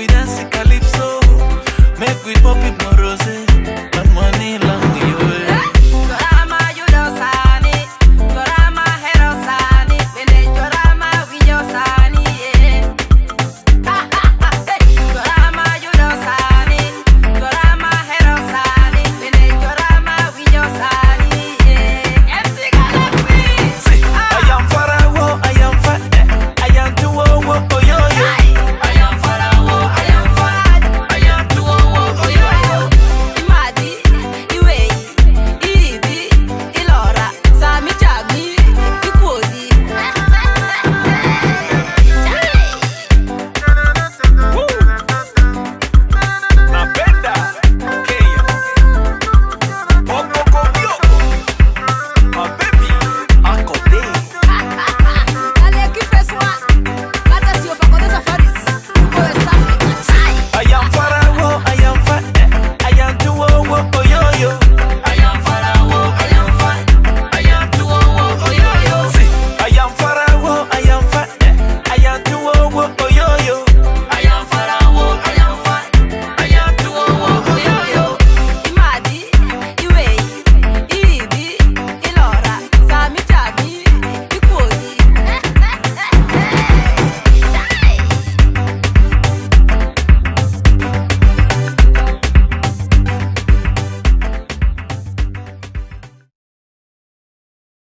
make we dance the calypso, make we pop